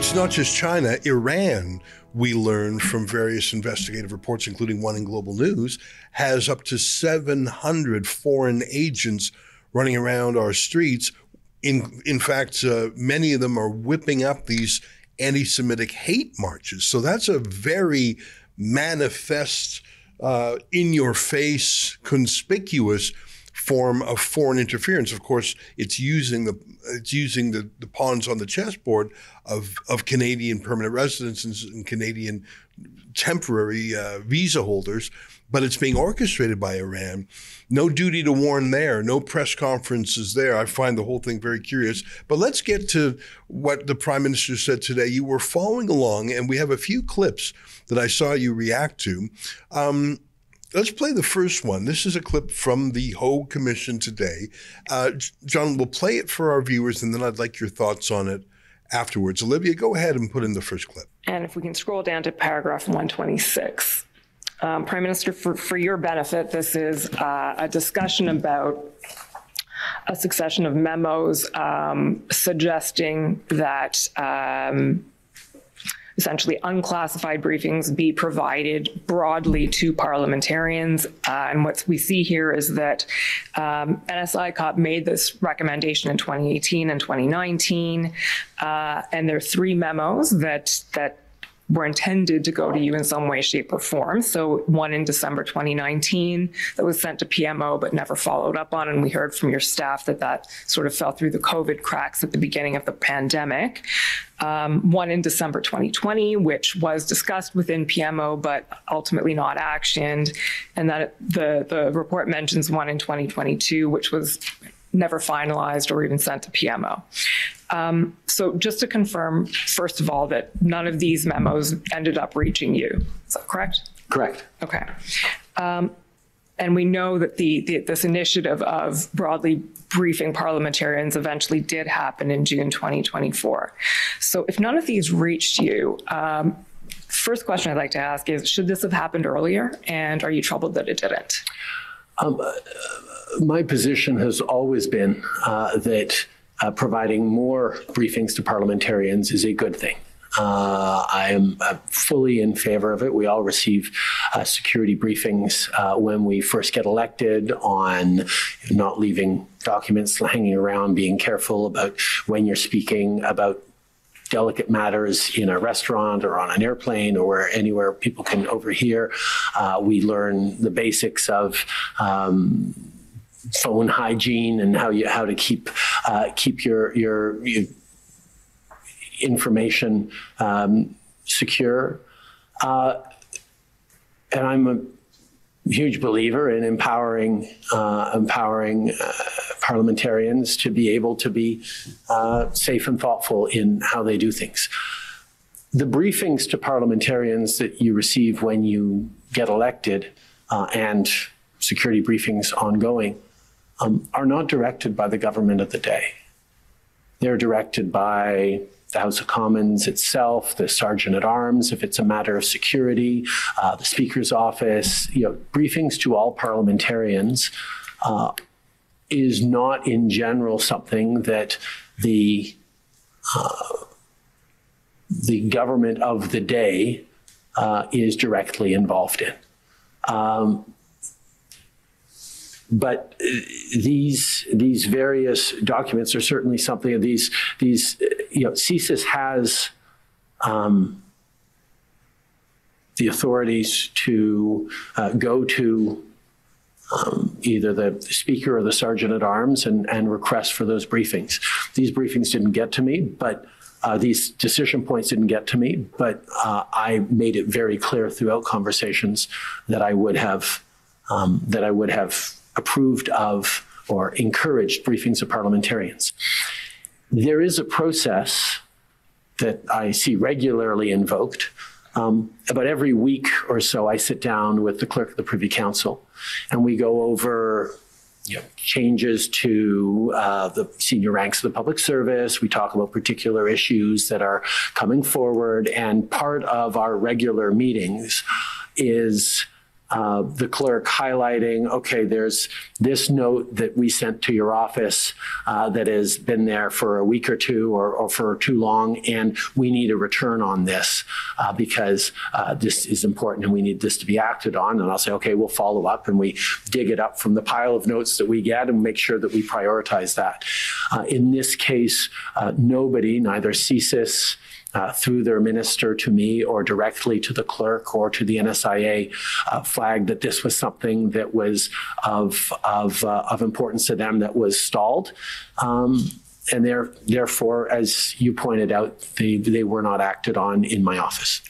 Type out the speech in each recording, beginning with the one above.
it's not just China, Iran, we learned from various investigative reports, including one in Global News, has up to 700 foreign agents running around our streets. In, in fact, uh, many of them are whipping up these anti Semitic hate marches. So that's a very manifest, uh, in your face, conspicuous form of foreign interference. Of course, it's using the it's using the, the pawns on the chessboard of of Canadian permanent residents and, and Canadian temporary uh, visa holders, but it's being orchestrated by Iran. No duty to warn there, no press conferences there. I find the whole thing very curious. But let's get to what the prime minister said today. You were following along, and we have a few clips that I saw you react to. Um, Let's play the first one. This is a clip from the Hogue Commission today. Uh, John, we'll play it for our viewers, and then I'd like your thoughts on it afterwards. Olivia, go ahead and put in the first clip. And if we can scroll down to paragraph 126. Um, Prime Minister, for, for your benefit, this is uh, a discussion about a succession of memos um, suggesting that um, essentially unclassified briefings be provided broadly to parliamentarians. Uh, and what we see here is that um, NSICOP made this recommendation in 2018 and 2019, uh, and there are three memos that that were intended to go to you in some way, shape, or form. So one in December 2019 that was sent to PMO but never followed up on, and we heard from your staff that that sort of fell through the COVID cracks at the beginning of the pandemic. Um, one in December 2020, which was discussed within PMO but ultimately not actioned, and that the the report mentions one in 2022, which was never finalized or even sent to PMO. Um, so just to confirm, first of all, that none of these memos ended up reaching you. Is that correct? Correct. Okay. Um, and we know that the, the, this initiative of broadly briefing parliamentarians eventually did happen in June 2024. So if none of these reached you, um, first question I'd like to ask is, should this have happened earlier? And are you troubled that it didn't? Um, uh, my position has always been uh, that uh, providing more briefings to parliamentarians is a good thing. Uh, I am uh, fully in favor of it. We all receive uh, security briefings uh, when we first get elected on not leaving documents hanging around, being careful about when you're speaking about delicate matters in a restaurant or on an airplane or anywhere people can overhear. Uh, we learn the basics of um, phone hygiene and how you how to keep uh, keep your, your, your information um, secure. Uh, and I'm a huge believer in empowering uh, empowering uh, parliamentarians to be able to be uh, safe and thoughtful in how they do things. The briefings to parliamentarians that you receive when you get elected uh, and security briefings ongoing um, are not directed by the government of the day. They're directed by the House of Commons itself, the Sergeant at Arms, if it's a matter of security, uh, the Speaker's office, you know, briefings to all parliamentarians uh, is not in general something that the uh, the government of the day uh, is directly involved in. Um, but uh, these these various documents are certainly something of these these you know CSIS has um, the authorities to uh, go to um, either the speaker or the sergeant at arms and, and request for those briefings. These briefings didn't get to me, but uh, these decision points didn't get to me, but uh, I made it very clear throughout conversations that I would have um, that I would have approved of or encouraged briefings of parliamentarians. There is a process that I see regularly invoked. Um, about every week or so, I sit down with the clerk of the Privy Council and we go over you know, changes to uh, the senior ranks of the public service. We talk about particular issues that are coming forward. And part of our regular meetings is uh, the clerk highlighting, okay, there's this note that we sent to your office uh, that has been there for a week or two or, or, for too long, and we need a return on this uh, because uh, this is important and we need this to be acted on. And I'll say, okay, we'll follow up and we dig it up from the pile of notes that we get and make sure that we prioritize that. Uh, in this case, nobody, neither CSIS, uh, through their minister to me or directly to the clerk or to the NSIA uh, flagged that this was something that was of, of, uh, of importance to them that was stalled. Um, and therefore, as you pointed out, they, they were not acted on in my office.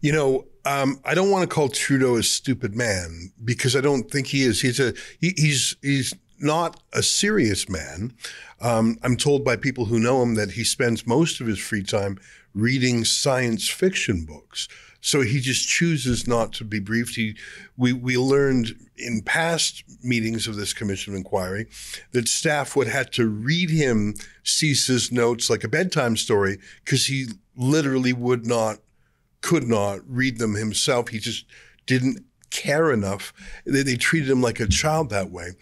You know, um, I don't want to call Trudeau a stupid man because I don't think he is. He's a he, he's he's not a serious man. Um, I'm told by people who know him that he spends most of his free time reading science fiction books. So he just chooses not to be briefed. He, we, we learned in past meetings of this commission of inquiry that staff would have to read him CSIS notes like a bedtime story because he literally would not, could not read them himself. He just didn't care enough. They, they treated him like a child that way.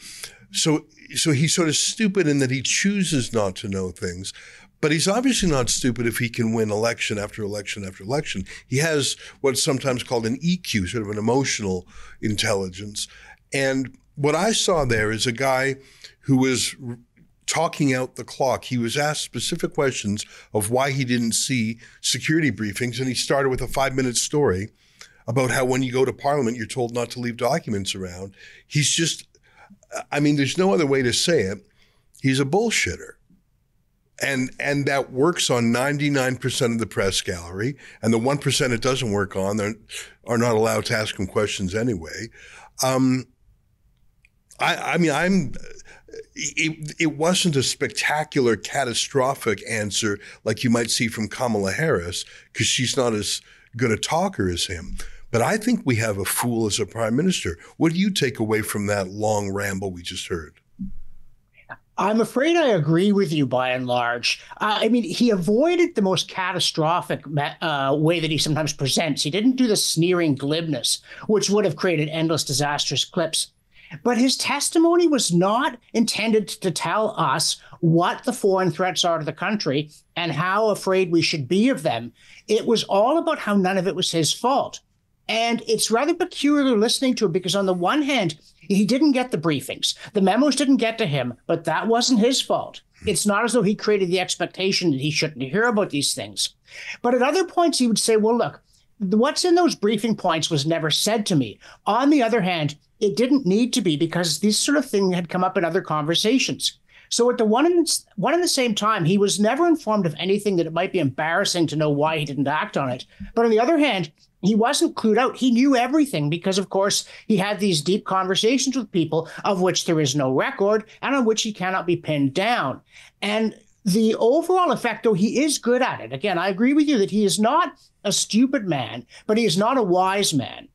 So, so he's sort of stupid in that he chooses not to know things. But he's obviously not stupid if he can win election after election after election. He has what's sometimes called an EQ, sort of an emotional intelligence. And what I saw there is a guy who was talking out the clock. He was asked specific questions of why he didn't see security briefings, and he started with a five minute story about how when you go to Parliament, you're told not to leave documents around. He's just I mean, there's no other way to say it. He's a bullshitter. And, and that works on 99% of the press gallery. And the 1% it doesn't work on are not allowed to ask him questions anyway. Um, I, I mean, I'm, it, it wasn't a spectacular, catastrophic answer like you might see from Kamala Harris, because she's not as good a talker as him. But I think we have a fool as a prime minister. What do you take away from that long ramble we just heard? I'm afraid I agree with you by and large. Uh, I mean, he avoided the most catastrophic uh, way that he sometimes presents. He didn't do the sneering glibness, which would have created endless disastrous clips. But his testimony was not intended to tell us what the foreign threats are to the country and how afraid we should be of them. It was all about how none of it was his fault. And it's rather peculiar listening to it because, on the one hand, he didn't get the briefings. The memos didn't get to him, but that wasn't his fault. It's not as though he created the expectation that he shouldn't hear about these things. But at other points, he would say, well, look, what's in those briefing points was never said to me. On the other hand, it didn't need to be because this sort of thing had come up in other conversations. So at the one and one and the same time, he was never informed of anything that it might be embarrassing to know why he didn't act on it. But on the other hand, he wasn't clued out. He knew everything because, of course, he had these deep conversations with people of which there is no record and on which he cannot be pinned down. And the overall effect, though, he is good at it. Again, I agree with you that he is not a stupid man, but he is not a wise man.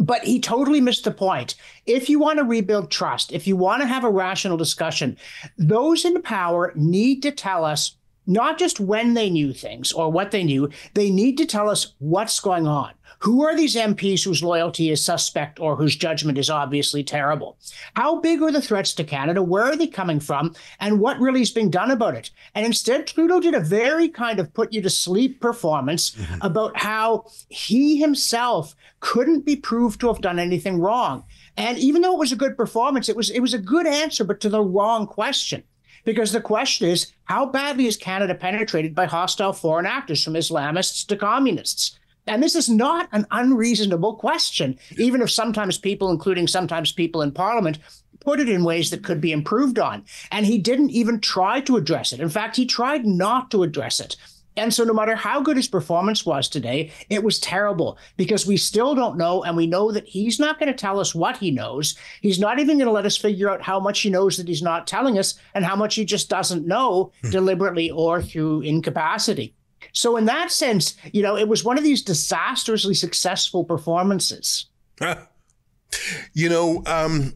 But he totally missed the point. If you want to rebuild trust, if you want to have a rational discussion, those in power need to tell us not just when they knew things or what they knew, they need to tell us what's going on. Who are these MPs whose loyalty is suspect or whose judgment is obviously terrible? How big are the threats to Canada? Where are they coming from? And what really is being done about it? And instead, Trudeau did a very kind of put you to sleep performance mm-hmm. about how he himself couldn't be proved to have done anything wrong. And even though it was a good performance, it was it was a good answer, but to the wrong question. Because the question is, how badly is Canada penetrated by hostile foreign actors from Islamists to communists? And this is not an unreasonable question, even if sometimes people, including sometimes people in parliament, put it in ways that could be improved on. And he didn't even try to address it. In fact, he tried not to address it. And so, no matter how good his performance was today, it was terrible because we still don't know. And we know that he's not going to tell us what he knows. He's not even going to let us figure out how much he knows that he's not telling us and how much he just doesn't know hmm. deliberately or through incapacity. So, in that sense, you know, it was one of these disastrously successful performances. you know, um,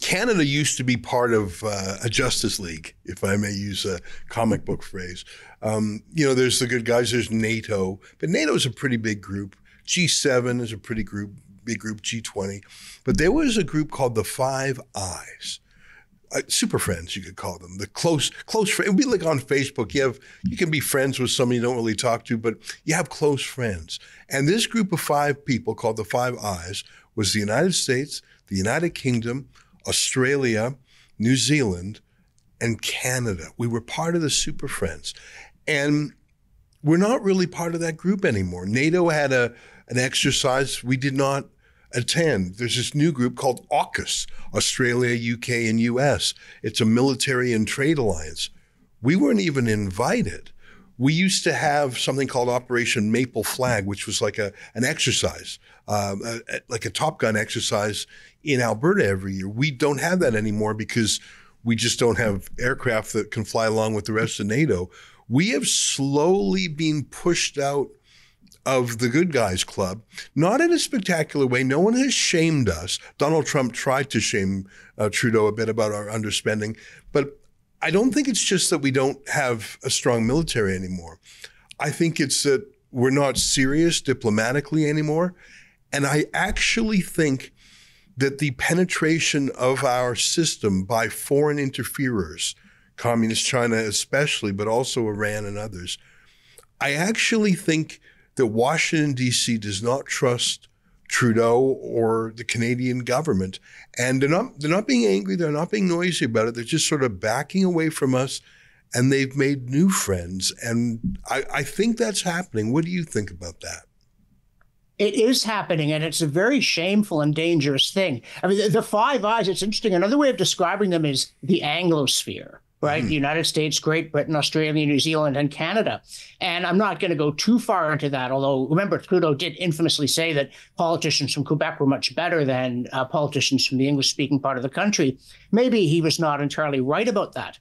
Canada used to be part of uh, a Justice League, if I may use a comic book phrase. Um, you know, there's the good guys, there's NATO, but NATO is a pretty big group. G7 is a pretty group, big group, G20. But there was a group called the Five Eyes. Uh, super friends, you could call them the close close would be like on Facebook. You have you can be friends with someone you don't really talk to, but you have close friends. And this group of five people called the Five Eyes was the United States, the United Kingdom, Australia, New Zealand, and Canada. We were part of the Super Friends. And we're not really part of that group anymore. NATO had a an exercise we did not attend. There's this new group called AUKUS, Australia, UK, and US. It's a military and trade alliance. We weren't even invited. We used to have something called Operation Maple Flag, which was like a an exercise, um, a, a, like a Top Gun exercise in Alberta every year. We don't have that anymore because we just don't have aircraft that can fly along with the rest of NATO. We have slowly been pushed out of the good guys club, not in a spectacular way. No one has shamed us. Donald Trump tried to shame uh, Trudeau a bit about our underspending, but I don't think it's just that we don't have a strong military anymore. I think it's that we're not serious diplomatically anymore. And I actually think that the penetration of our system by foreign interferers, Communist China especially, but also Iran and others, I actually think that Washington, D.C. does not trust Trudeau or the Canadian government. And they're not, they're not being angry, they're not being noisy about it. They're just sort of backing away from us and they've made new friends. And I, I think that's happening. What do you think about that? It is happening, and it's a very shameful and dangerous thing. I mean, the, the Five Eyes, it's interesting. Another way of describing them is the Anglosphere right? Mm. The United States, Great Britain, Australia, New Zealand, and Canada. And I'm not going to go too far into that, although remember, Trudeau did infamously say that politicians from Quebec were much better than uh, politicians from the English speaking part of the country. Maybe he was not entirely right about that.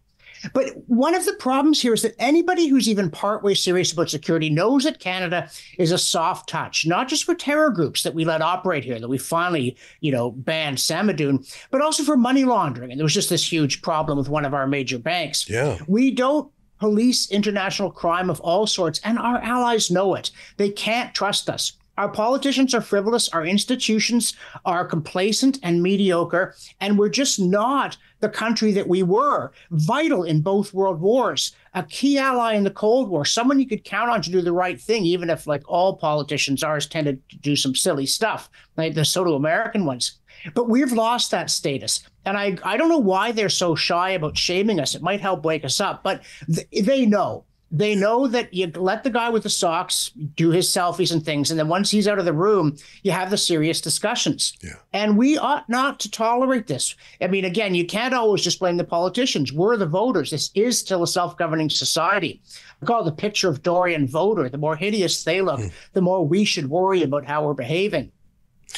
But one of the problems here is that anybody who's even partway serious about security knows that Canada is a soft touch, not just for terror groups that we let operate here, that we finally, you know, banned Samidoun, but also for money laundering. And there was just this huge problem with one of our major banks. Yeah. We don't police international crime of all sorts, and our allies know it. They can't trust us. Our politicians are frivolous, our institutions are complacent and mediocre, and we're just not the country that we were, vital in both world wars, a key ally in the Cold War, someone you could count on to do the right thing, even if, like all politicians, ours tended to do some silly stuff, like the so do American ones. But we've lost that status. And I, I don't know why they're so shy about shaming us. It might help wake us up, but th- they know they know that you let the guy with the socks do his selfies and things. And then once he's out of the room, you have the serious discussions. Yeah. And we ought not to tolerate this. I mean, again, you can't always just blame the politicians. We're the voters. This is still a self governing society. I call it the picture of Dorian voter. The more hideous they look, mm. the more we should worry about how we're behaving.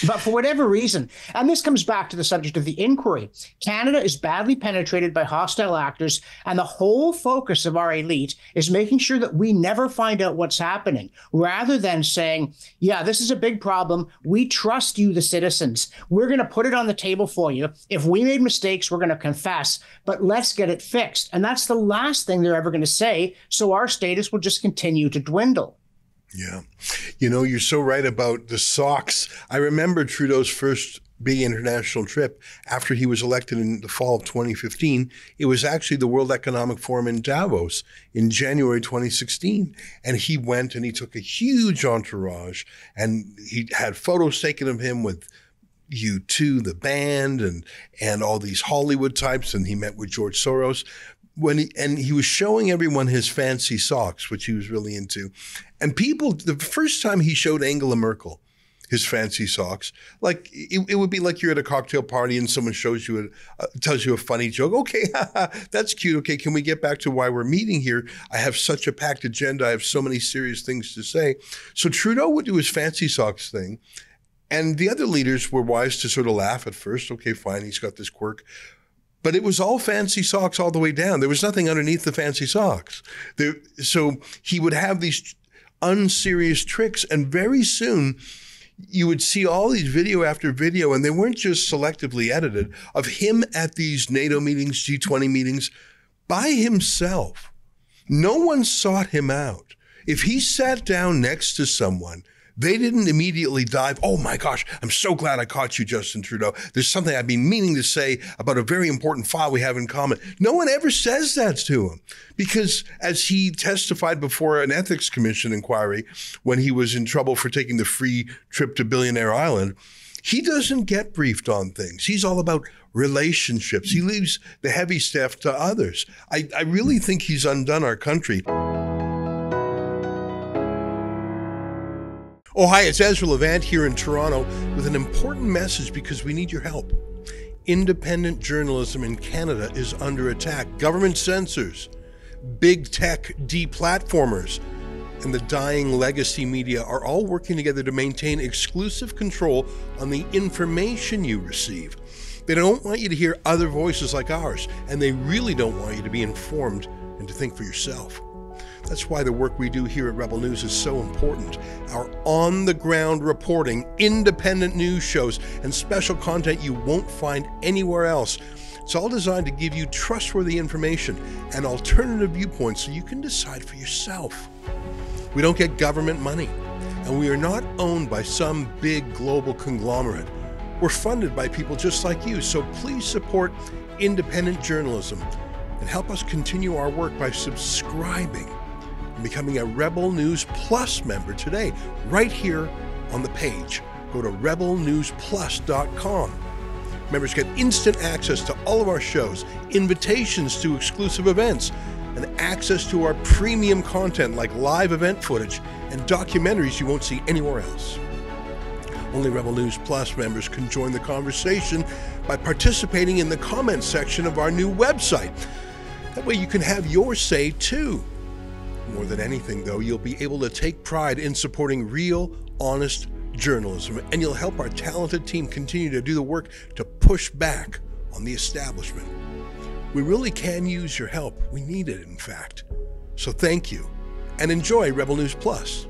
But for whatever reason, and this comes back to the subject of the inquiry, Canada is badly penetrated by hostile actors, and the whole focus of our elite is making sure that we never find out what's happening, rather than saying, yeah, this is a big problem. We trust you, the citizens. We're going to put it on the table for you. If we made mistakes, we're going to confess, but let's get it fixed. And that's the last thing they're ever going to say. So our status will just continue to dwindle. Yeah. You know, you're so right about the socks. I remember Trudeau's first big international trip after he was elected in the fall of 2015. It was actually the World Economic Forum in Davos in January 2016. And he went and he took a huge entourage and he had photos taken of him with U2, the band, and and all these Hollywood types, and he met with George Soros when he, and he was showing everyone his fancy socks, which he was really into. And people, the first time he showed Angela Merkel his fancy socks, like it, it would be like you're at a cocktail party and someone shows you, a, uh, tells you a funny joke. Okay, that's cute. Okay, can we get back to why we're meeting here? I have such a packed agenda. I have so many serious things to say. So Trudeau would do his fancy socks thing. And the other leaders were wise to sort of laugh at first. Okay, fine, he's got this quirk but it was all fancy socks all the way down. There was nothing underneath the fancy socks. There, so he would have these unserious tricks, and very soon you would see all these video after video, and they weren't just selectively edited of him at these NATO meetings, G20 meetings, by himself. No one sought him out. If he sat down next to someone, They didn't immediately dive, oh my gosh, I'm so glad I caught you, Justin Trudeau. There's something I've been meaning to say about a very important file we have in common. No one ever says that to him because, as he testified before an ethics commission inquiry when he was in trouble for taking the free trip to Billionaire Island, he doesn't get briefed on things. He's all about relationships. He leaves the heavy stuff to others. I, I really think he's undone our country. Oh, hi, it's Ezra Levant here in Toronto with an important message because we need your help. Independent journalism in Canada is under attack. Government censors, big tech deplatformers, and the dying legacy media are all working together to maintain exclusive control on the information you receive. They don't want you to hear other voices like ours, and they really don't want you to be informed and to think for yourself. That's why the work we do here at Rebel News is so important. Our on the ground reporting, independent news shows, and special content you won't find anywhere else. It's all designed to give you trustworthy information and alternative viewpoints so you can decide for yourself. We don't get government money, and we are not owned by some big global conglomerate. We're funded by people just like you, so please support independent journalism and help us continue our work by subscribing and becoming a Rebel News Plus member today, right here on the page. Go to rebelnewsplus.com. Members get instant access to all of our shows, invitations to exclusive events, and access to our premium content like live event footage and documentaries you won't see anywhere else. Only Rebel News Plus members can join the conversation by participating in the comments section of our new website. That way you can have your say too. More than anything, though, you'll be able to take pride in supporting real, honest journalism, and you'll help our talented team continue to do the work to push back on the establishment. We really can use your help. We need it, in fact. So thank you, and enjoy Rebel News Plus.